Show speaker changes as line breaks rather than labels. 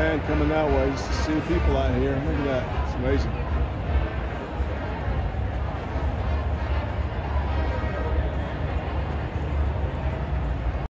band coming that way just to see people out here. Look at that. It's amazing.